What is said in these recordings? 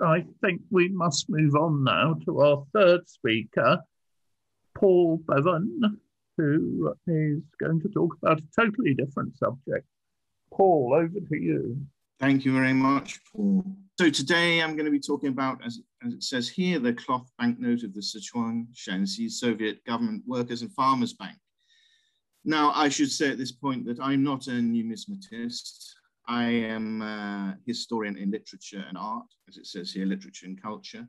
I think we must move on now to our third speaker, Paul Bevan, who is going to talk about a totally different subject. Paul, over to you. Thank you very much, Paul. So today I'm going to be talking about, as, as it says here, the cloth banknote of the Sichuan Shaanxi Soviet Government Workers and Farmers Bank. Now, I should say at this point that I'm not a numismatist. I am a historian in literature and art, as it says here, literature and culture.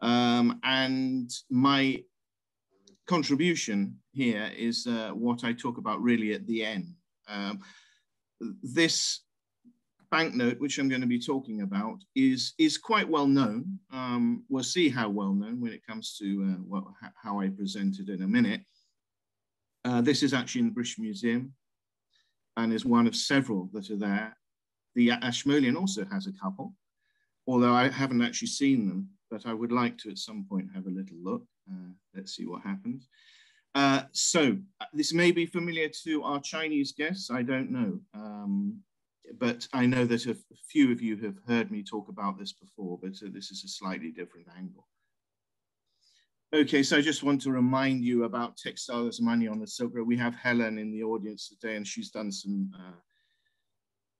Um, and my contribution here is uh, what I talk about really at the end. Um, this banknote, which I'm going to be talking about, is, is quite well known. Um, we'll see how well known when it comes to uh, well, how I present it in a minute. Uh, this is actually in the British Museum and is one of several that are there. The Ashmolean also has a couple, although I haven't actually seen them, but I would like to at some point have a little look. Uh, let's see what happens. Uh, so uh, this may be familiar to our Chinese guests, I don't know. Um, but I know that a few of you have heard me talk about this before, but uh, this is a slightly different angle. Okay, so I just want to remind you about textiles money on the Silk Road. We have Helen in the audience today, and she's done some uh,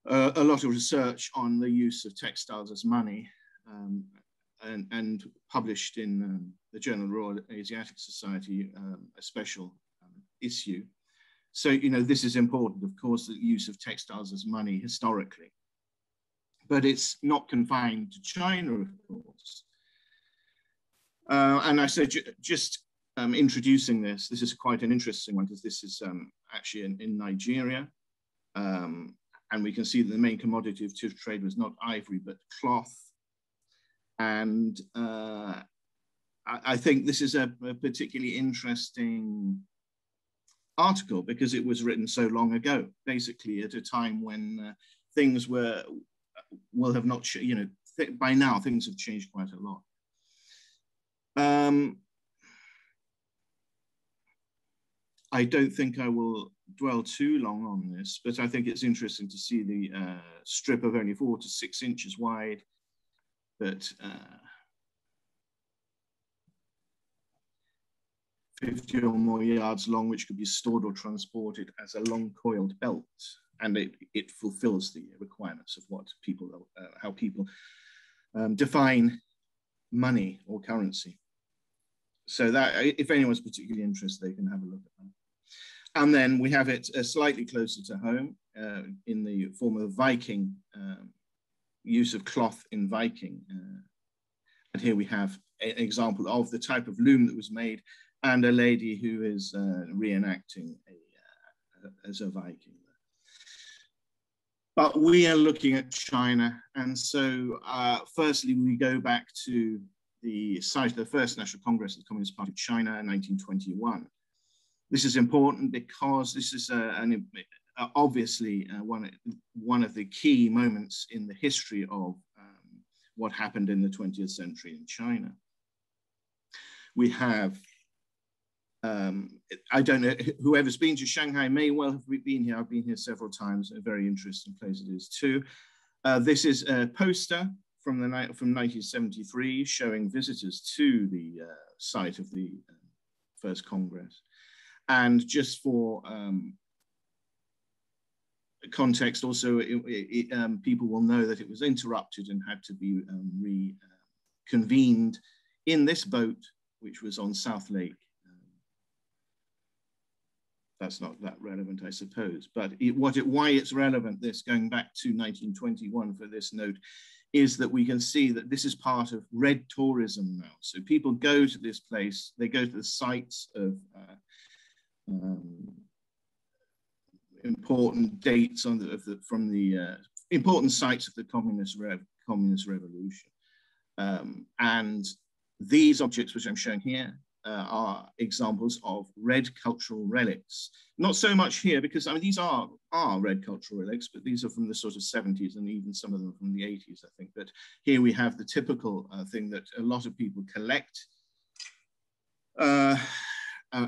uh, a lot of research on the use of textiles as money, um, and, and, published in um, the Journal of Royal Asiatic Society um, a special um, issue so, you know, this is important, of course, the use of textiles as money historically. But it's not confined to China, of course. Uh, and I said, just um, introducing this, this is quite an interesting one because this is um, actually in, in Nigeria. Um, and we can see that the main commodity of trade was not ivory, but cloth. And uh, I, I, think this is a, a particularly interesting article because it was written so long ago, basically at a time when uh, things were, will have not, you know, by now things have changed quite a lot. Um, I don't think I will dwell too long on this, but I think it's interesting to see the uh, strip of only four to six inches wide, but uh, 50 or more yards long, which could be stored or transported as a long coiled belt. And it, it fulfills the requirements of what people, uh, how people um, define money or currency. So that if anyone's particularly interested, they can have a look at that. And then we have it uh, slightly closer to home uh, in the form of Viking um, use of cloth in Viking. Uh, and here we have an example of the type of loom that was made and a lady who is uh, reenacting a, uh, as a Viking. But we are looking at China, and so uh, firstly we go back to the site of the first National Congress of the Communist Party of China in 1921. This is important because this is uh, an, uh, obviously uh, one, one of the key moments in the history of um, what happened in the 20th century in China. We have um, I don't know, whoever's been to Shanghai may well have been here. I've been here several times, a very interesting place it is too. Uh, this is a poster from, the, from 1973 showing visitors to the uh, site of the uh, first Congress. And just for um, context, also, it, it, um, people will know that it was interrupted and had to be um, reconvened in this boat, which was on South Lake that's not that relevant, I suppose. But it, what it, why it's relevant, this going back to 1921 for this note, is that we can see that this is part of red tourism now. So people go to this place, they go to the sites of uh, um, important dates on the, the, from the uh, important sites of the communist, rev, communist revolution. Um, and these objects, which I'm showing here, uh, are examples of red cultural relics. Not so much here because I mean these are are red cultural relics, but these are from the sort of 70s and even some of them from the 80s, I think. But here we have the typical uh, thing that a lot of people collect uh,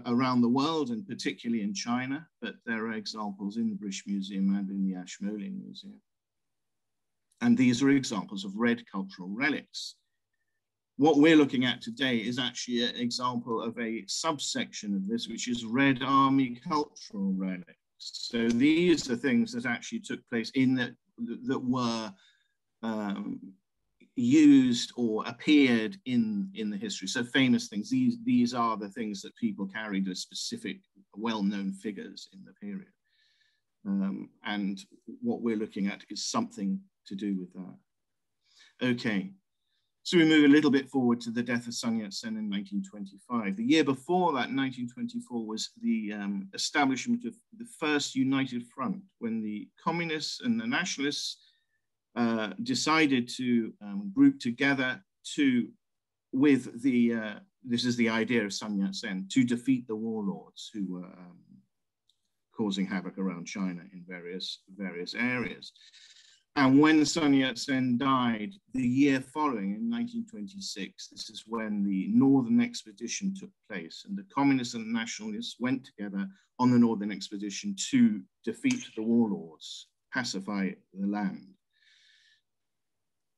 around the world and particularly in China. But there are examples in the British Museum and in the Ashmolean Museum. And these are examples of red cultural relics. What we're looking at today is actually an example of a subsection of this, which is Red Army cultural relics. So these are things that actually took place in that that were um, used or appeared in in the history. So famous things. These these are the things that people carried as specific, well-known figures in the period. Um, and what we're looking at is something to do with that. Okay, so we move a little bit forward to the death of Sun Yat-sen in 1925. The year before that, 1924, was the um, establishment of the first United Front when the communists and the nationalists uh, decided to um, group together to, with the, uh, this is the idea of Sun Yat-sen, to defeat the warlords who were um, causing havoc around China in various, various areas. And when Sun Yat-sen died the year following, in 1926, this is when the Northern Expedition took place. And the communists and nationalists went together on the Northern Expedition to defeat the warlords, pacify the land.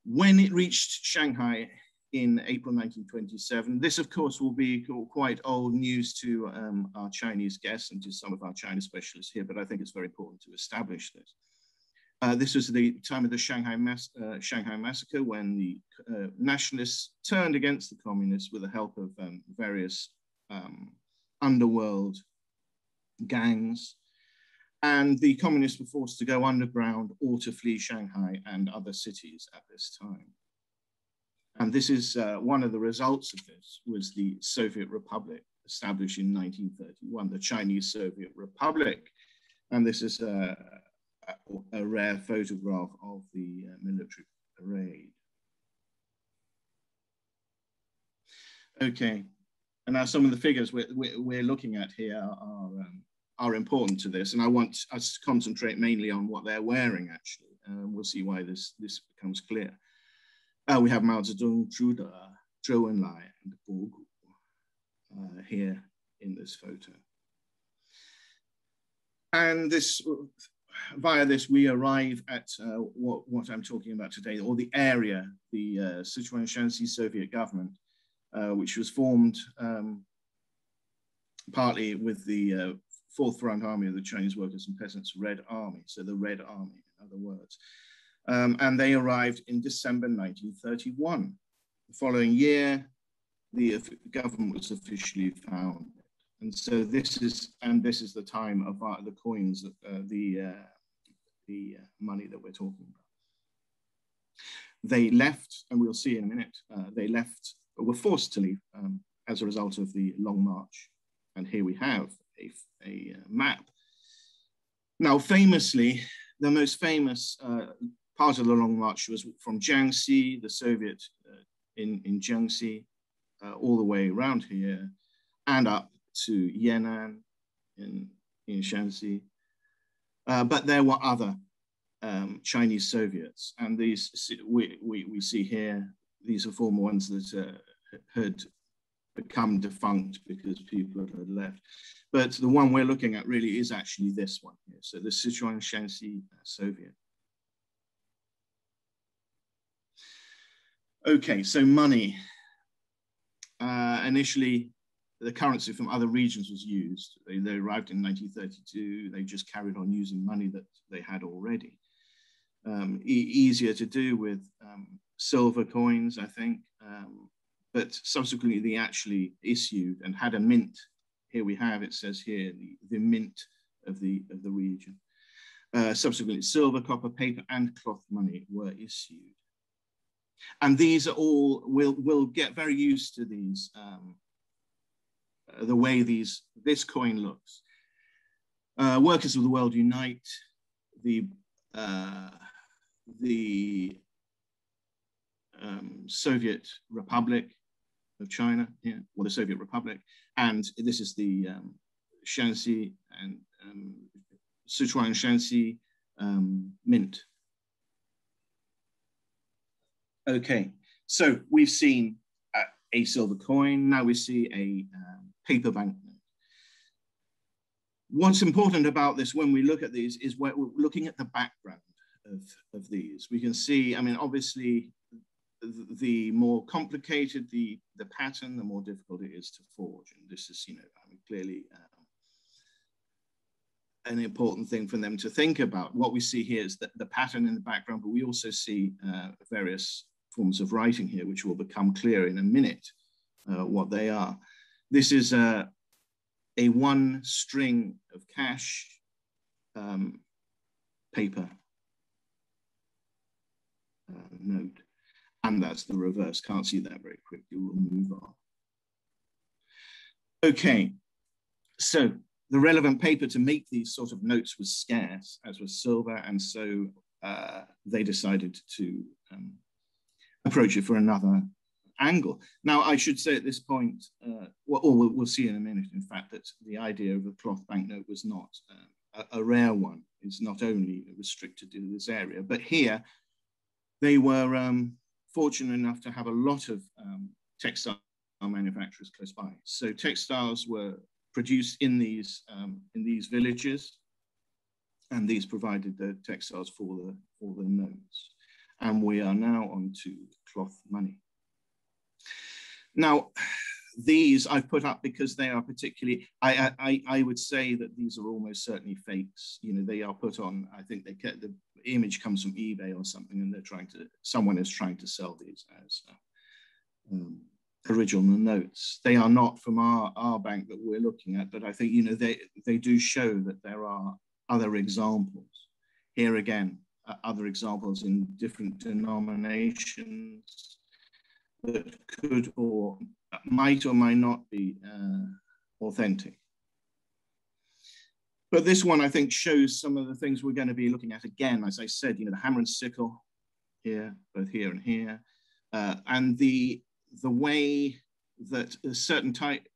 When it reached Shanghai in April 1927, this, of course, will be quite old news to um, our Chinese guests and to some of our China specialists here, but I think it's very important to establish this. Uh, this was the time of the Shanghai, uh, Shanghai Massacre when the uh, nationalists turned against the communists with the help of um, various um, underworld gangs. And the communists were forced to go underground or to flee Shanghai and other cities at this time. And this is uh, one of the results of this was the Soviet Republic established in 1931, the Chinese Soviet Republic. And this is a, a rare photograph of the uh, military parade. Okay, and now some of the figures we're, we're looking at here are, um, are important to this, and I want us to concentrate mainly on what they're wearing actually. Um, we'll see why this, this becomes clear. Uh, we have Mao Zedong, Zhu De, Zhou Enlai, and Bogu uh, here in this photo. And this via this, we arrive at uh, what, what I'm talking about today, or the area, the uh, Sichuan Shaanxi Soviet government, uh, which was formed um, partly with the uh, Fourth Front Army of the Chinese Workers and Peasants Red Army, so the Red Army, in other words. Um, and they arrived in December 1931. The following year, the government was officially founded. And so this is, and this is the time of uh, the coins, uh, the, uh, the uh, money that we're talking about. They left, and we'll see in a minute, uh, they left, were forced to leave um, as a result of the Long March. And here we have a, a uh, map. Now, famously, the most famous part of the Long March was from Jiangxi, the Soviet in, in Jiangxi, all the way around here and up to Yan'an in, in Shaanxi. Uh, but there were other um, Chinese Soviets, and these we, we, we see here, these are former ones that uh, had become defunct because people had left. But the one we're looking at really is actually this one here. So the Sichuan Shaanxi uh, Soviet. Okay, so money. Uh, initially, the currency from other regions was used. They, they, arrived in 1932. They just carried on using money that they had already. Um, e easier to do with um, silver coins, I think. Um, but subsequently, they actually issued and had a mint. Here we have, it says here, the, the mint of the, of the region. Uh, subsequently, silver, copper, paper, and cloth money were issued. And these are all, we'll, we'll get very used to these um, the way these this coin looks. Uh, workers of the world unite. The uh, the um, Soviet Republic of China, yeah, or the Soviet Republic, and this is the um, Shaanxi and um, Sichuan Shaanxi um, Mint. Okay, so we've seen a, silver coin. Now we see a um, paper banknote. What's important about this when we look at these is we're looking at the background. of, of these. We can see, I mean, obviously, the, the more complicated the, the pattern, the more difficult it is to forge. And this is, you know, I mean, clearly um, an important thing for them to think about. What we see here is that the pattern in the background, but we also see uh, various forms of writing here, which will become clear in a minute uh, what they are. This is a, a one string of cash um, paper uh, note. And that's the reverse. Can't see that very quickly. We'll move on. Okay, so the relevant paper to make these sort of notes was scarce, as was silver, and so uh, they decided to um, approach it for another angle. Now, I should say at this point, uh, well, we'll, we'll, see in a minute, in fact, that the idea of a cloth banknote was not uh, a, a, rare one. It's not only restricted to this area, but here they were um, fortunate enough to have a lot of um, textile manufacturers close by. So textiles were produced in these, um, in these villages, and these provided the textiles for the, for the notes. And we are now on to cloth money. Now, these I've put up because they are particularly, I, I, I would say that these are almost certainly fakes. You know, they are put on, I think they the image comes from eBay or something and they're trying to, someone is trying to sell these as uh, um, original notes. They are not from our, our bank that we're looking at, but I think, you know, they, they do show that there are other examples. Here again, uh, other examples in different denominations that could or might or might not be uh, authentic. But this one, I think, shows some of the things we're going to be looking at again. As I said, you know, the hammer and sickle here, both here and here, uh, and the the way that a certain type,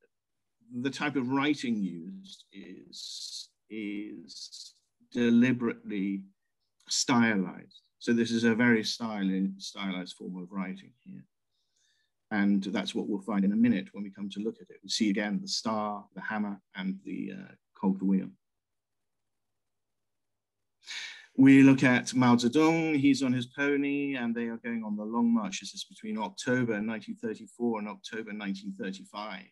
the type of writing used is is deliberately stylized. So this is a very stylized, stylized form of writing here. And that's what we'll find in a minute when we come to look at it. We see again the star, the hammer, and the uh, cogged wheel. We look at Mao Zedong, he's on his pony, and they are going on the long march. This is between October 1934 and October 1935.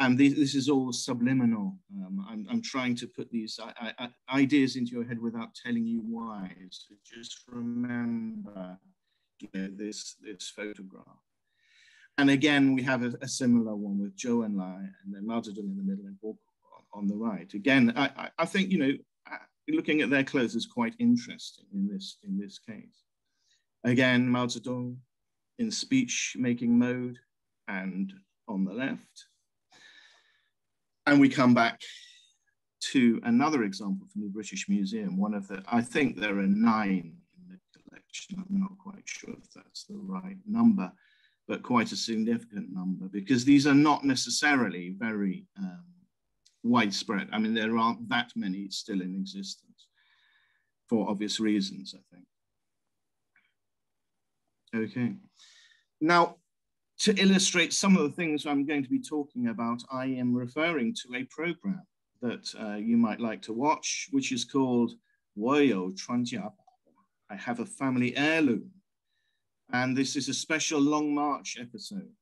And this, this is all subliminal. Um, I'm, I'm, trying to put these I, I, ideas into your head without telling you why. So just remember you know, this, this photograph. And again, we have a, a similar one with Joe and Enlai and then Zedong in the middle and Bo on the right. Again, I, I think, you know, uh, looking at their clothes is quite interesting in this, in this case. Again, Mao Zedong in speech making mode and on the left. And we come back to another example from the British Museum, one of the, I think there are nine in the collection. I'm not quite sure if that's the right number but quite a significant number because these are not necessarily very um, widespread. I mean, there aren't that many still in existence for obvious reasons, I think. Okay. Now, to illustrate some of the things I'm going to be talking about, I am referring to a program that uh, you might like to watch, which is called Woyo Chuanjia. I have a family heirloom. And this is a special long march episode.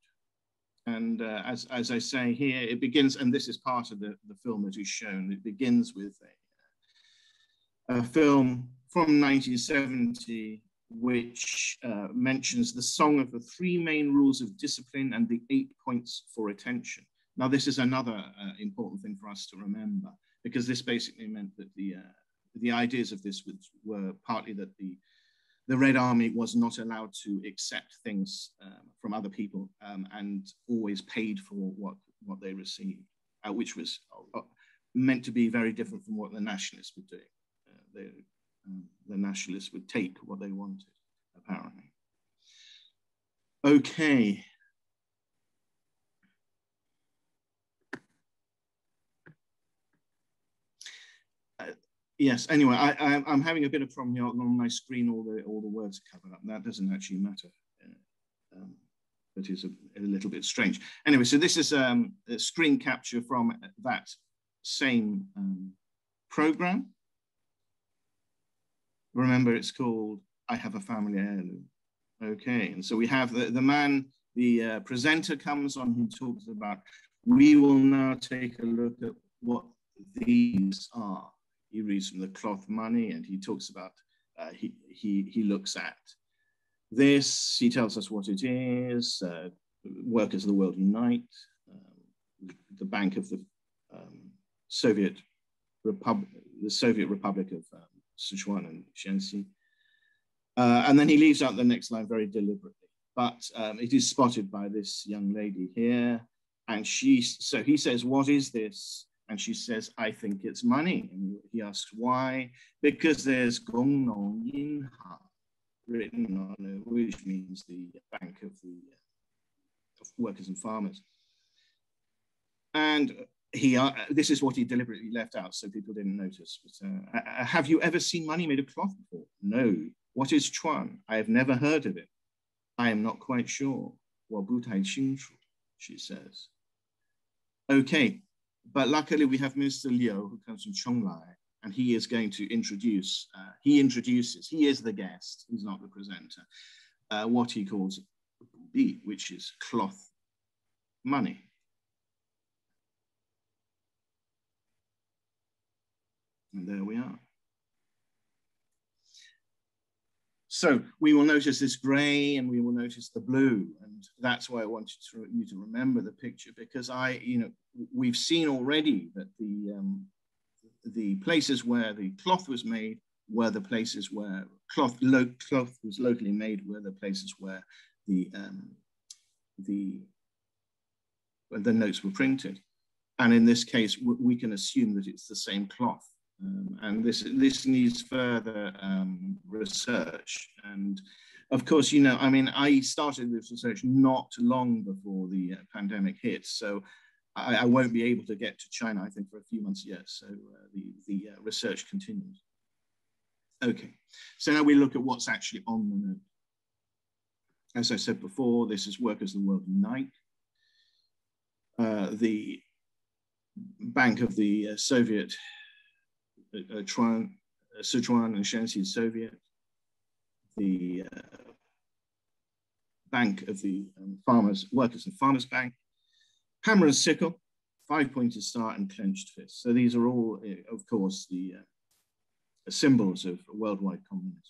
And uh, as, as I say here, it begins, and this is part of the, the film that is shown, it begins with a, a film from 1970, which uh, mentions the song of the three main rules of discipline and the eight points for attention. Now, this is another uh, important thing for us to remember, because this basically meant that the, uh, the ideas of this was, were partly that the the Red Army was not allowed to accept things um, from other people um, and always paid for what, what they received, uh, which was uh, meant to be very different from what the nationalists were doing. Uh, um, the nationalists would take what they wanted, apparently. Okay. Yes. Anyway, I, I, am having a bit of problem here on my screen. All the all the words are covered up. That doesn't actually matter. Uh, um, it is a, a, little bit strange. Anyway, so this is um, a screen capture from that same um, program. remember it's called I Have a Family Heirloom. Okay, and so we have the, the man, the uh, presenter comes on, he talks about, we will now take a look at what these are. He reads from the cloth money and he talks about, uh, he, he, he looks at this, he tells us what it is, uh, Workers of the World Unite, um, the Bank of the um, Soviet Republic, the Soviet Republic of um, Sichuan and Shaanxi. Uh, and then he leaves out the next line very deliberately. But um, it is spotted by this young lady here. And she, so he says, what is this? And she says, I think it's money. And he asks, why? Because there's Gong Nong Yin Ha written on it, which means the bank of the uh, of workers and farmers. And he, uh, this is what he deliberately left out so people didn't notice. But, uh, have you ever seen money made of cloth before? No. What is chuan? I have never heard of it. I am not quite sure. Well, Butai she says. Okay, but luckily we have Mr. Liu who comes from Chonglai and he is going to introduce, uh, he introduces, he is the guest, he's not the presenter, uh, what he calls B, which is cloth money. And there we are. So we will notice this gray and we will notice the blue. And that's why I wanted to, you to remember the picture because I, you know, we've seen already that the, um, the places where the cloth was made were the places where cloth, lo cloth was locally made were the places where the, um, the, where the notes were printed. And in this case, we can assume that it's the same cloth. Um, and this, this needs further um, research. And of course, you know, I mean, I started this research not long before the uh, pandemic hit. So I, I, won't be able to get to China, I think, for a few months yet. So uh, the, the uh, research continues. Okay, so now we look at what's actually on the note. As I said before, this is Workers the World Unite. Uh, the Bank of the uh, Soviet uh, Chuan, uh, Sichuan and Shaanxi Soviet, the uh, Bank of the um, Farmers, Workers and Farmers Bank, Hammer and Sickle, five-pointed star and clenched fist. So these are all, uh, of course, the uh, symbols of worldwide communism.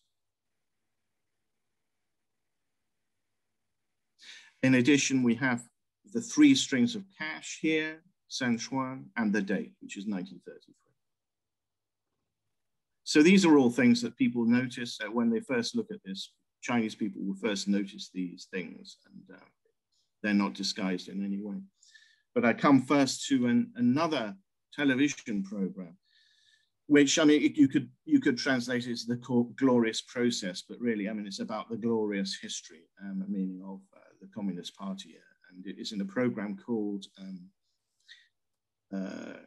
In addition, we have the three strings of cash here, San Chuan, and the date, which is 1933. So these are all things that people notice uh, when they first look at this. Chinese people will first notice these things and uh, they're not disguised in any way. But I come first to an, another television program, which I mean, you could you could translate it as the glorious process, but really, I mean, it's about the glorious history, um, meaning of uh, the Communist Party, and it is in a program called um, uh,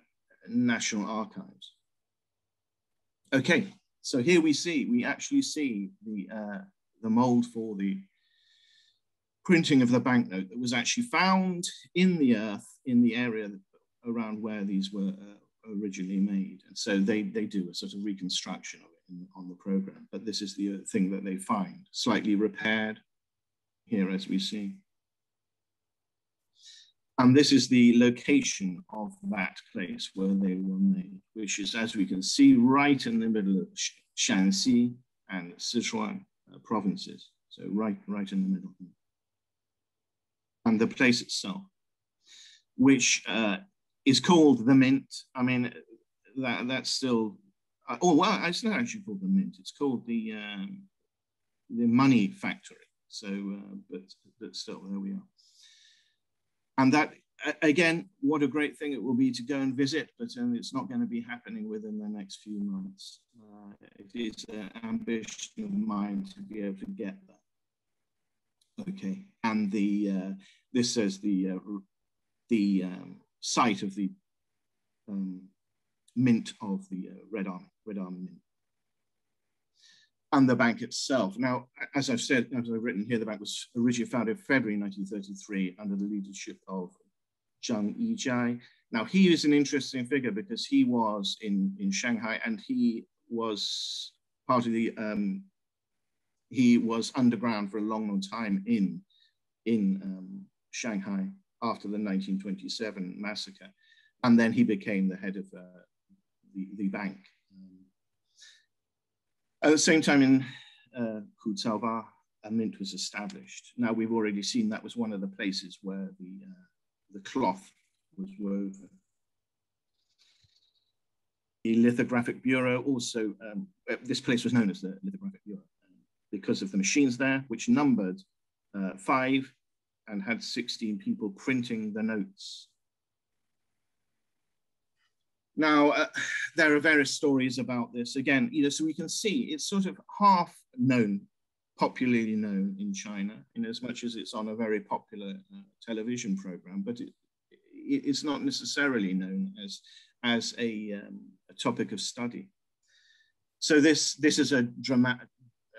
National Archives. Okay, so here we see, we actually see the, uh, the mold for the printing of the banknote that was actually found in the earth in the area around where these were uh, originally made. And so they, they do a sort of reconstruction of it in, on the program, but this is the uh, thing that they find, slightly repaired here as we see. And this is the location of that place where they were made, which is, as we can see, right in the middle of Shaanxi and Sichuan uh, provinces. So right, right in the middle. And the place itself, which uh, is called the Mint. I mean, that, that's still, uh, oh, well, it's not actually called the Mint. It's called the, um, the Money Factory. So, uh, but, but still, there we are and that again, what a great thing it will be to go and visit, but um, it's not going to be happening within the next few months. Uh, it is an ambition of mine to be able to get there. Okay, and the uh, this says the uh, the um, site of the um, mint of the uh, Red Army, Red Army Mint and the bank itself. Now, as I've said, as I've written here, the bank was originally founded in February 1933 under the leadership of Zheng Yijia. Now, he is an interesting figure because he was in, in Shanghai and he was part of the, um, he was underground for a long, long time in, in um, Shanghai after the 1927 massacre. And then he became the head of uh, the, the bank. At the same time in uh, Kutsava, a mint was established. Now we've already seen that was one of the places where the, uh, the cloth was woven. The Lithographic Bureau also, um, uh, this place was known as the Lithographic Bureau um, because of the machines there, which numbered uh, five and had 16 people printing the notes. Now, uh, there are various stories about this. Again, you know, so we can see it's sort of half known, popularly known in China, in as much as it's on a very popular uh, television program, but it, it, it's not necessarily known as, as a, um, a topic of study. So this, this is a dramatic,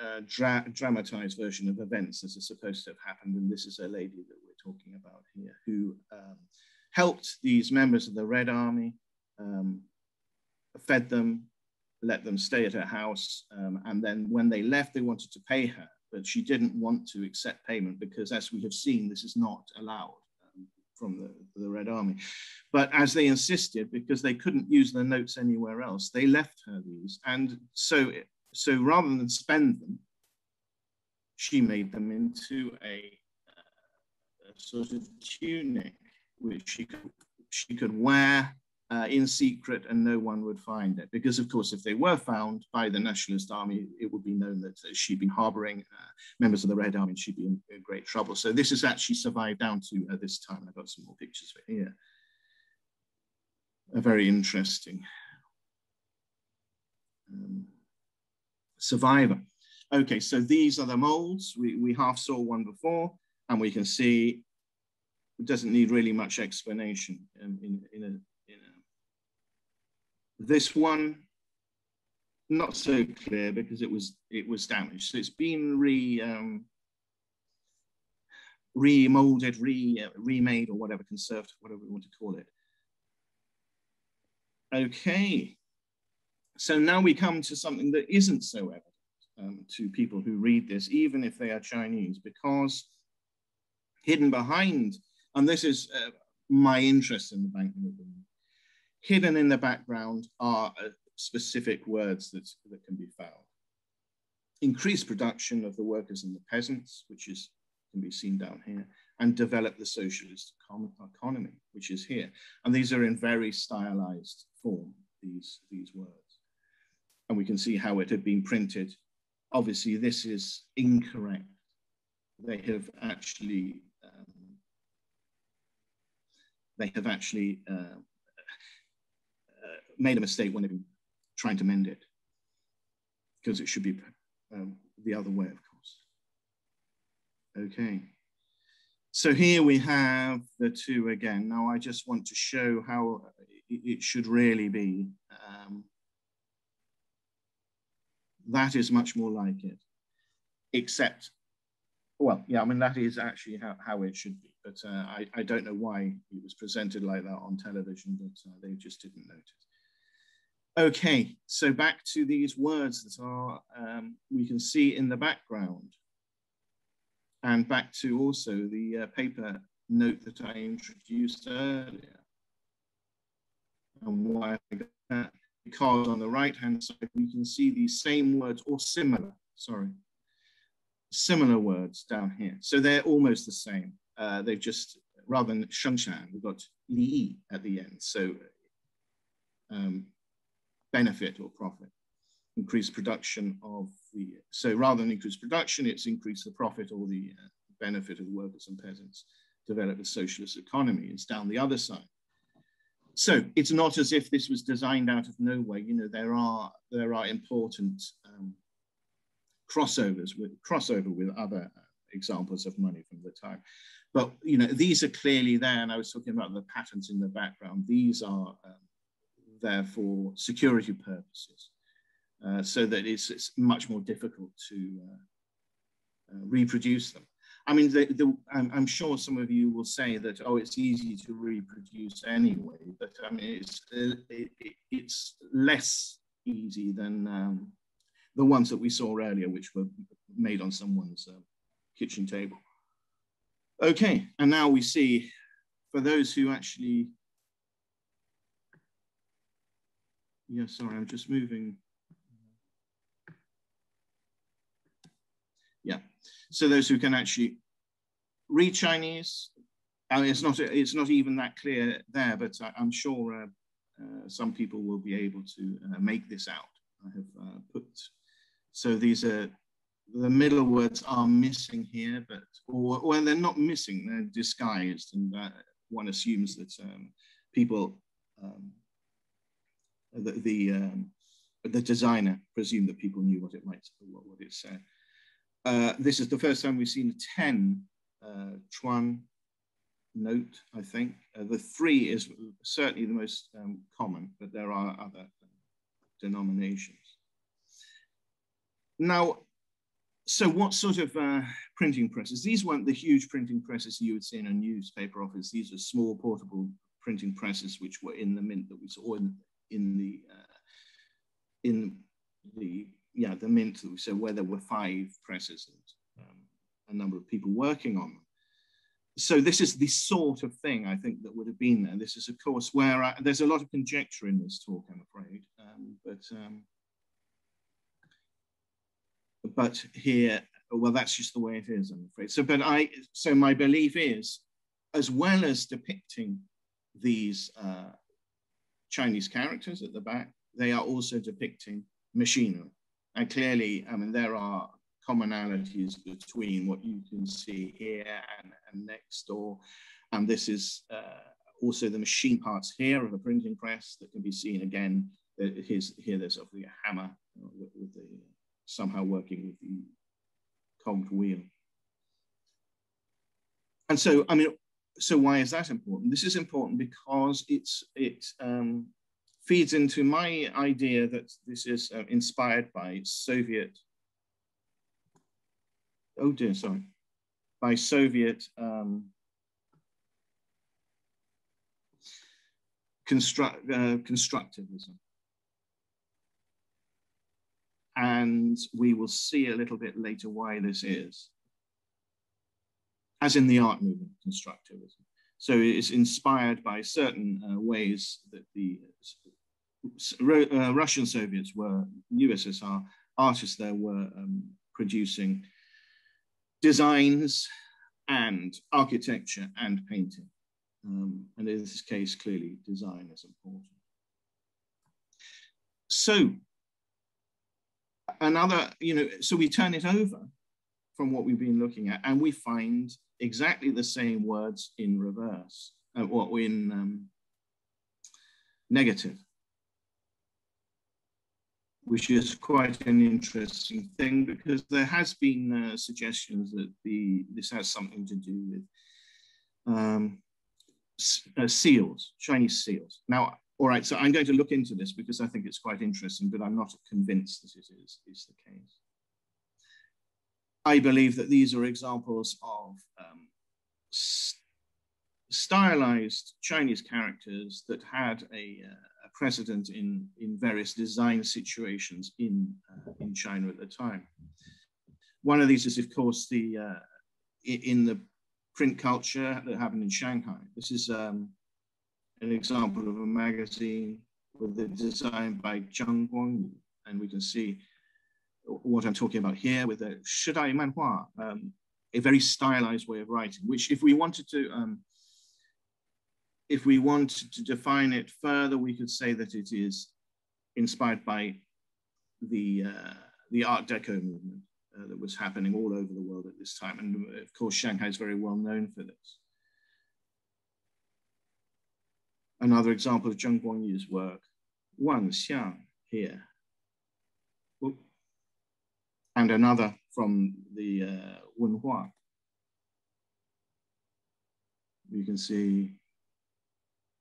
uh, dra dramatized version of events as are supposed to have happened. And this is a lady that we're talking about here who um, helped these members of the Red Army, um, fed them, let them stay at her house. Um, and then when they left, they wanted to pay her, but she didn't want to accept payment because as we have seen, this is not allowed um, from the, the Red Army. But as they insisted, because they couldn't use the notes anywhere else, they left her these. And so so rather than spend them, she made them into a, uh, a sort of tunic which she could, she could wear uh, in secret and no one would find it. Because of course, if they were found by the Nationalist Army, it would be known that uh, she'd been harboring uh, members of the Red Army and she'd be in, in, great trouble. So this has actually survived down to uh, this time. I've got some more pictures it here. A very interesting. Um, survivor. Okay, so these are the molds. We, we half saw one before, and we can see it doesn't need really much explanation in, in, in a, this one, not so clear because it was it was damaged. So it's been re um, remolded, re uh, remade, or whatever, conserved, whatever we want to call it. Okay, so now we come to something that isn't so evident um, to people who read this, even if they are Chinese, because hidden behind, and this is uh, my interest in the banknote, hidden in the background are uh, specific words that, that can be found. Increase production of the workers and the peasants, which is can be seen down here, and develop the socialist economy, which is here. And these are in very stylized form, these, these words and we can see how it had been printed. Obviously, this is incorrect. They have actually um, they have actually uh, made a mistake when they've been trying to mend it, because it should be um, the other way, of course. Okay. So here we have the two again. Now I just want to show how it should really be. Um, that is much more like it, except, well, yeah, I mean, that is actually how, how it should be. But uh, I, I don't know why it was presented like that on television, but uh, they just didn't notice. Okay, so back to these words that are, um, we can see in the background. And back to also the uh, paper note that I introduced earlier. And why I got that because on the right hand side, we can see these same words or similar, sorry, similar words down here. So they're almost the same. Uh, they've just, rather than shengchan, we've got li at the end. So um, benefit or profit, Increased production of the, so rather than increase production, it's increase the profit or the uh, benefit of the workers and peasants, develop a socialist economy. It's down the other side. So it's not as if this was designed out of nowhere. You know, there are there are important um, crossovers with crossover with other uh, examples of money from the time. But you know, these are clearly there. And I was talking about the patterns in the background. These are um, there for security purposes, uh, so that it's, it's, much more difficult to uh, uh, reproduce them. I mean, the, the, I'm, I'm, sure some of you will say that, oh, it's easy to reproduce anyway, but I mean, it's, it, it, it's less easy than, um, the ones that we saw earlier, which were made on someone's uh, kitchen table. Okay, and now we see for those who actually, yeah, sorry, I'm just moving. Yeah, so those who can actually read Chinese, I mean, it's not it's not even that clear there, but I, am sure uh, uh, some people will be able to uh, make this out. I have uh, put so these are the middle words are missing here, but or well, they're not missing; they're disguised, and uh, one assumes that um, people, um, the the, um, the designer presumed that people knew what it might what, what it said. Uh, this is the first time we've seen a ten uh, chuan note. I think uh, the three is certainly the most um, common, but there are other denominations. Now, so what sort of uh, printing presses? These weren't the huge printing presses you would see in a newspaper office. These are small portable printing presses which were in the mint that we saw in, in the uh, in the yeah the we saw where there were five presses and um, a number of people working on them. So this is the sort of thing I think that would have been there. This is of course where I, there's a lot of conjecture in this talk, I'm afraid, um, but um, but here, well, that's just the way it is, I'm afraid. So, but I, so my belief is, as well as depicting these uh, Chinese characters at the back, they are also depicting machinery. And clearly, I mean, there are commonalities between what you can see here and, and next door. And this is uh, also the machine parts here of a printing press that can be seen again. Here's, here there's obviously a hammer with, with the somehow working with the cogged wheel. And so, I mean, so why is that important? This is important because it's it um, feeds into my idea that this is uh, inspired by Soviet. Oh dear, sorry, by Soviet um, construct uh, constructivism and we will see a little bit later why this is. As in the art movement, constructivism. So it's inspired by certain uh, ways that the uh, Russian Soviets were, USSR artists there were um, producing designs and architecture and painting. Um, and in this case, clearly design is important. So another, you know, so we turn it over from what we've been looking at and we find exactly the same words in reverse uh, or in um, negative, which is quite an interesting thing because there has been uh, suggestions that the this has something to do with um, uh, seals, Chinese seals. Now, all right, so I'm going to look into this because I think it's quite interesting, but I'm not convinced that it is, is the case. I believe that these are examples of um, st stylized Chinese characters that had a, uh, a, precedent in, in various design situations in, uh, in China at the time. One of these is, of course, the uh, in the print culture that happened in Shanghai. This is um, an example of a magazine with the design by Zhang Guangyu. And we can see what I'm talking about here with the Shidai Manhua, um, a very stylized way of writing, which if we wanted to, um, if we wanted to define it further, we could say that it is inspired by the, uh, the Art Deco movement uh, that was happening all over the world at this time. And of course, Shanghai is very well known for this. Another example of Zhang Guangyu's work, Wanxiang here. And another from the uh, Wenhua. You can see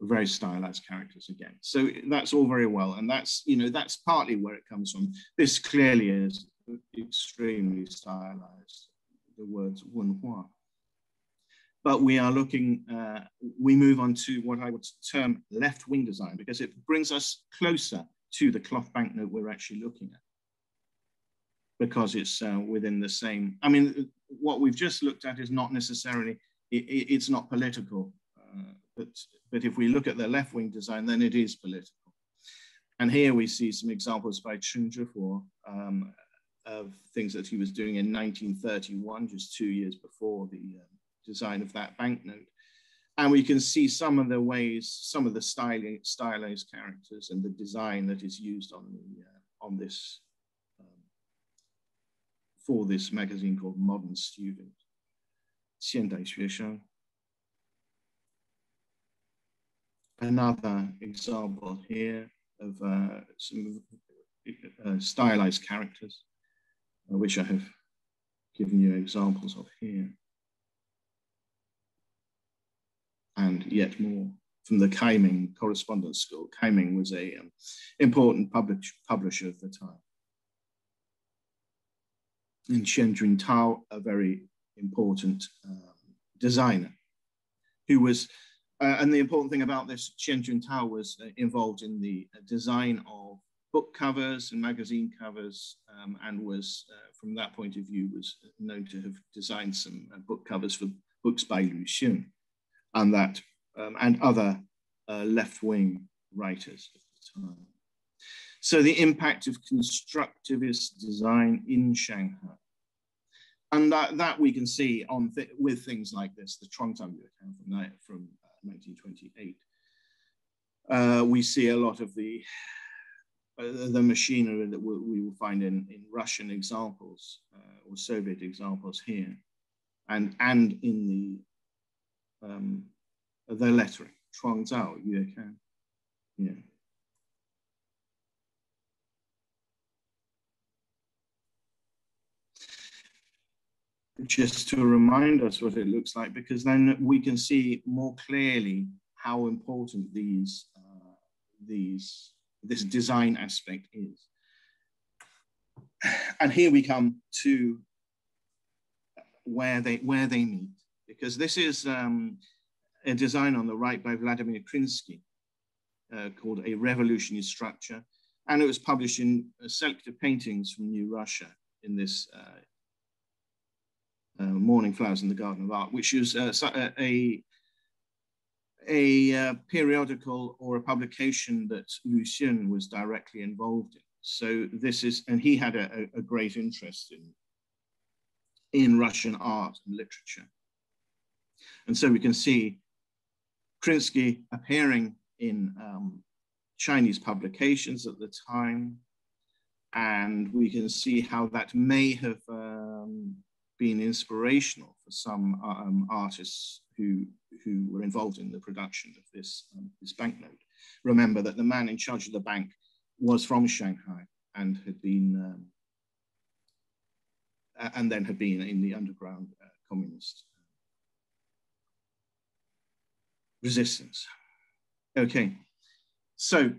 very stylized characters again. So that's all very well. And that's, you know, that's partly where it comes from. This clearly is extremely stylized, the words Wenhua but we are looking, uh, we move on to what I would term left-wing design because it brings us closer to the cloth banknote we're actually looking at. Because it's uh, within the same. I mean, what we've just looked at is not necessarily, it, it, it's not political, uh, but, but if we look at the left wing design, then it is political. And here we see some examples by Chen Zhifo um, of things that he was doing in 1931, just two years before the uh, design of that banknote. And we can see some of the ways, some of the styling, stylized characters and the design that is used on, the, uh, on this, for this magazine called Modern Student, 现代学生. Another example here of uh, some uh, stylized characters, uh, which I have given you examples of here. and yet more from the Keiming Correspondence School. Keiming was a um, important publish, publisher of the time. And Chen Juntao, a very important um, designer, who was, uh, and the important thing about this, Chen Juntao was uh, involved in the uh, design of book covers and magazine covers, um, and was, uh, from that point of view, was known to have designed some uh, book covers for books by Lu Xun and that um, and other uh, left-wing writers of the time. So the impact of constructivist design in Shanghai. And that, that we can see on th with things like this, the Trondheim account from, from uh, 1928. Uh, we see a lot of the, uh, the machinery that we, we, will find in, in Russian examples uh, or Soviet examples here and, and in the um, lettering, Chuang Zhao, Yue Yeah. Just to remind us what it looks like, because then we can see more clearly how important these, uh, these, this design aspect is. And here we come to where they, where they meet because this is um, a design on the right by Vladimir Krinsky uh, called A Revolutionary Structure. And it was published in uh, Selected Paintings from New Russia in this uh, uh Morning Flowers in the Garden of Art, which is uh, uh, a, a periodical or a publication that Lu Xun was directly involved in. So this is, and he had a, a great interest in, in Russian art and literature. And so we can see Krinsky appearing in um, Chinese publications at the time. And we can see how that may have um, been inspirational for some um, artists who, who were involved in the production of this, um, this banknote. Remember that the man in charge of the bank was from Shanghai and had been, um, and then had been in the underground uh, communist resistance. Okay, so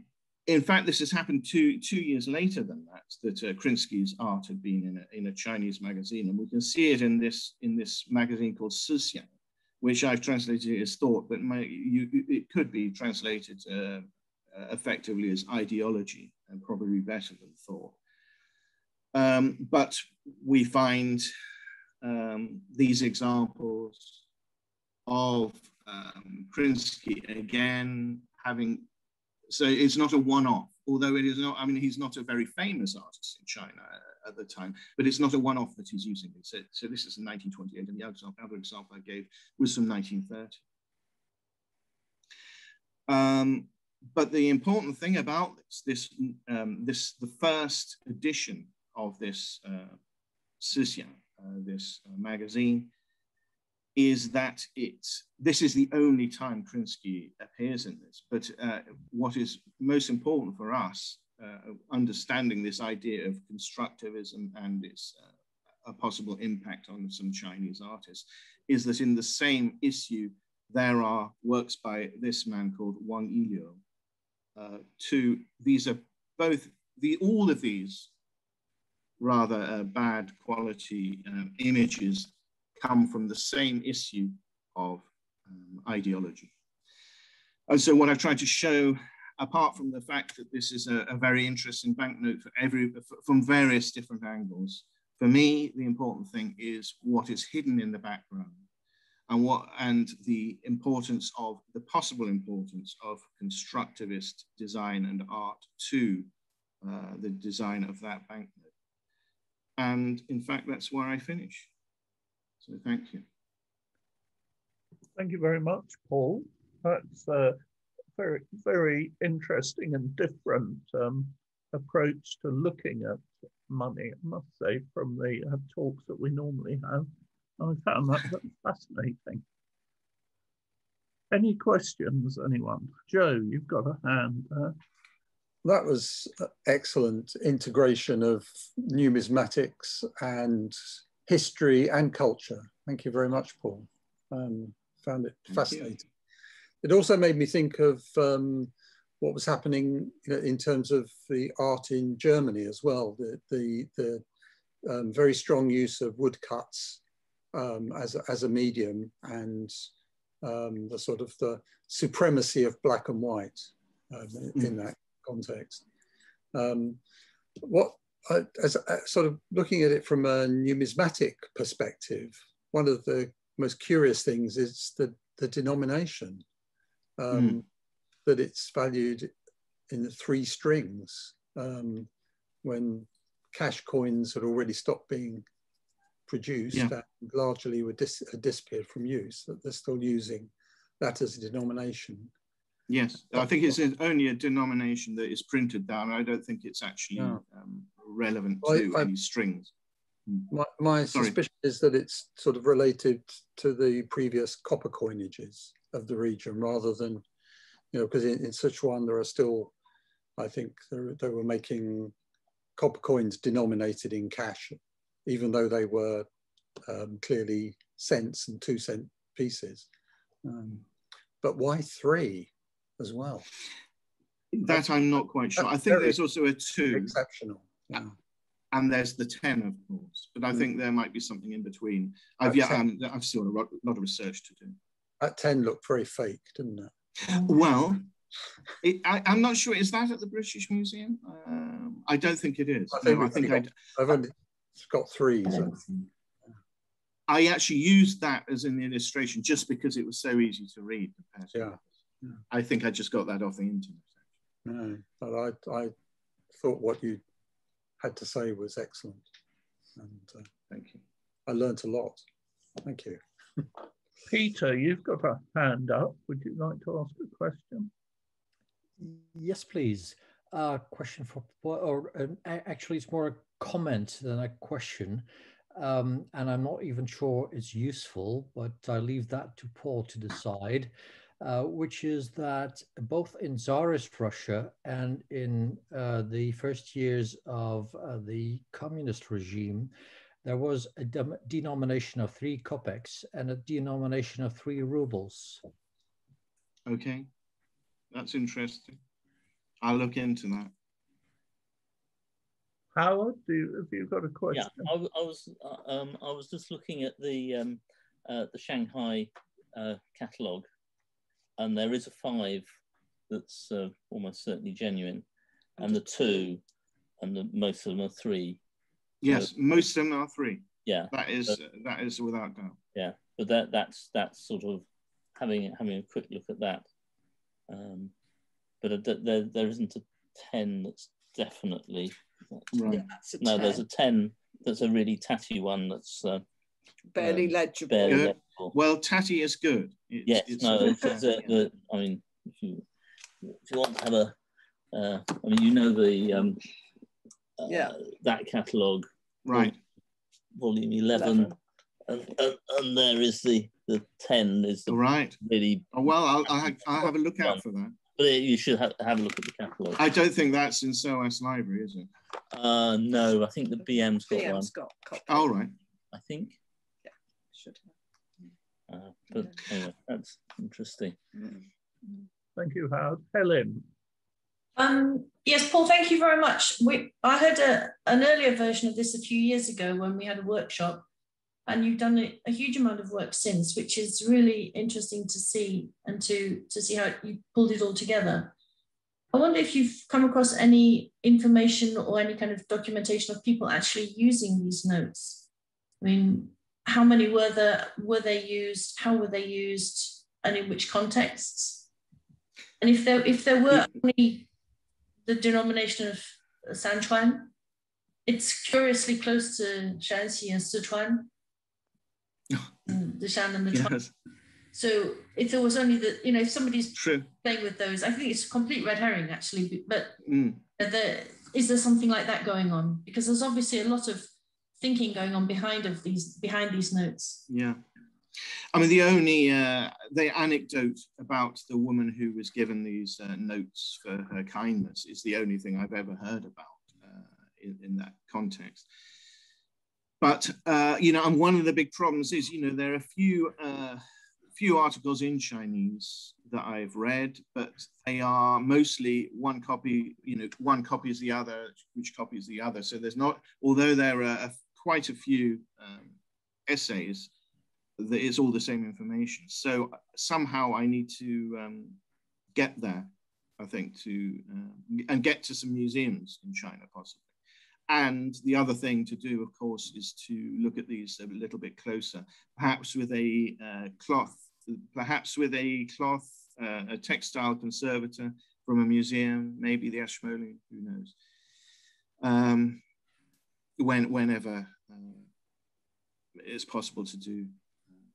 in fact, this has happened two, two years later than that, that uh, Krinsky's art had been in a, in a Chinese magazine. And we can see it in this, in this magazine called Sixiang, which I've translated as thought, but my, you, it could be translated uh, effectively as ideology and probably better than thought. Um, but we find um, these examples of um, Krinsky again having, so it's not a one-off, although it is not, I mean, he's not a very famous artist in China at the time, but it's not a one-off that he's using. So, so this is 1928, and the other example I gave was from 1930. Um, but the important thing about this, this, um, this the first edition of this uh, uh, this uh, magazine, is that it this is the only time Krinsky appears in this. But uh, what is most important for us, uh, understanding this idea of constructivism and its uh, a possible impact on some Chinese artists, is that in the same issue there are works by this man called Wang Yiliu. Uh, two, these are both the all of these rather uh, bad quality um, images come from the same issue of um, ideology. And so what I've tried to show apart from the fact that this is a, a very interesting banknote for every, from various different angles, for me, the important thing is what is hidden in the background and what and the importance of the possible importance of constructivist design and art to uh, the design of that banknote. And in fact, that's where I finish. So thank you. Thank you very much, Paul. That's a very, very interesting and different um, approach to looking at money, I must say, from the uh, talks that we normally have. I found that fascinating. Any questions, anyone? Joe, you've got a hand. Uh, that was excellent integration of numismatics and history and culture. Thank you very much, Paul. Um, found it Thank fascinating. You. It also made me think of um, what was happening in terms of the art in Germany as well. The the, the um, very strong use of woodcuts um, as a, as a medium and um, the sort of the supremacy of black and white um, in, in, mm. that context. Um, as uh, sort of looking at it from a numismatic perspective, one of the most curious things is the, the denomination, um, mm. that it's valued in the three strings um, when cash coins had already stopped being produced yeah. and largely were dis- disappeared from use, that they're still using that as a denomination. Yes, I think it's only a denomination that is printed down. I don't think it's actually no. um, relevant to I, I, any strings. Hmm. My, my suspicion is that it's sort of related to the previous copper coinages of the region rather than, you know, because in, in Sichuan there are still, I think they were making copper coins denominated in cash, even though they were um, clearly cents and two cent pieces. Um, but why three? As well. That I'm not quite sure. I think there's also a two. Exceptional. Yeah. And there's the 10, of course. But I mm. think there might be something in between. I've, yeah, um, I've still a lot of research to do. That 10 looked very fake, didn't it? Well, it, I, am not sure. Is that at the British Museum? Um, I don't think it is. I think, no, I think got, I've only got three. So. I actually used that as an illustration just because it was so easy to read. Yeah. I think I just got that off the internet. No, but I, I thought what you had to say was excellent. And uh, thank you. I learnt a lot. Thank you. Peter, you've got a hand up. Would you like to ask a question? Yes, please. A uh, question for, or uh, actually, it's more a comment than a question. Um, and I'm not even sure it's useful, but I leave that to Paul to decide. Uh, which is that both in Tsarist Russia and in uh, the first years of uh, the communist regime, there was a de denomination of three kopecks and a denomination of three rubles. Okay, that's interesting. I'll look into that. Howard, do you, have you got a question? Yeah, I, I was uh, um, I was just looking at the um, uh, the Shanghai uh, catalogue and there is a five that's uh, almost certainly genuine, and the two, and the most of them are three. Yes, so, most of them are three. Yeah, that is but, that is without doubt. Yeah, but that that's that's sort of having having a quick look at that. Um, but there there isn't a ten that's definitely right. Yeah, no, 10. there's a ten that's a really tatty one that's uh, barely um, legible. Barely legible. Well, tatty is good. It's, yes, it's, no, it's, it's a, the, I mean, if you if you want to have a, uh, I mean, you know the um, uh, yeah that catalogue, right? Volume eleven, 11. And, and, and there is the the ten is the right really. Oh well, I'll, I'll, have, I'll have a look out for that. But you should have, have a look at the catalogue. I don't think that's in SOAS Library, is it? Uh, no, I think the BM's got BM's one. Got oh, right. I think should have. Uh, but anyway, that's interesting. Thank you, Howard. Helen. Um, yes, Paul, thank you very much. We, I heard a, an earlier version of this a few years ago when we had a workshop, and you've done a, a, huge amount of work since, which is really interesting to see and to, to see how you pulled it all together. I wonder if you've come across any information or any kind of documentation of people actually using these notes. I mean, how many were there? Were they used? How were they used? And in which contexts? And if there if there were only the denomination of Sanchuan, it's curiously close to Shaanxi and Sichuan, the Shan and the Chuan. Yes. So if there was only the, you know, if somebody's True. playing with those, I think it's a complete red herring actually. But mm. the, is there something like that going on? Because there's obviously a lot of thinking going on behind of these behind these notes. Yeah. I mean, the only uh, the anecdote about the woman who was given these uh, notes for her kindness is the only thing I've ever heard about uh, in, in, that context. But uh, you know, and one of the big problems is, you know, there are a few uh, few articles in Chinese that I've read, but they are mostly one copy, you know, one copy is the other, which copy is the other. So there's not, although there are a, quite a few um, essays, that it's all the same information. So somehow I need to um, get there, I think, to uh, and get to some museums in China possibly. And the other thing to do, of course, is to look at these a little bit closer, perhaps with a uh, cloth perhaps with a cloth, uh, a textile conservator from a museum, maybe the Ashmolean, who knows. Um, when, whenever it's possible to do uh,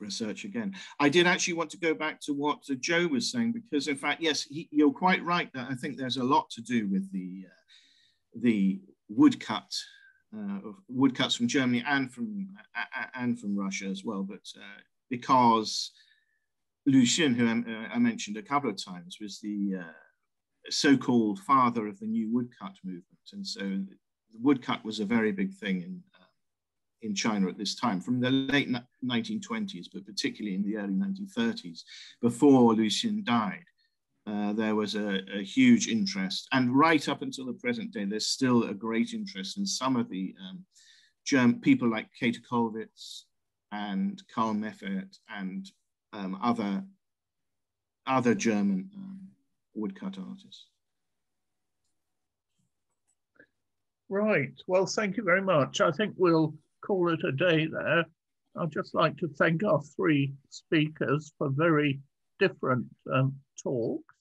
research again. I did actually want to go back to what Joe was saying, because in fact, yes, he, you're quite right that I think there's a lot to do with the, uh, the woodcut uh, woodcuts from Germany and from uh, and from Russia as well. But uh, because Lu Xun, who I, I, mentioned a couple of times, was the uh, so-called father of the new woodcut movement, and so the woodcut was a very big thing in uh, in China at this time, from the late 1920s, but particularly in the early 1930s, before Lu died. Uh, there was a, a, huge interest, and right up until the present day, there's still a great interest in some of the um, German people like Käthe Kollwitz, and Carl Meffert and um, other, other German um, woodcut artists. Right. Well, thank you very much. I think we'll call it a day there. I'd just like to thank our three speakers for very different um, talks.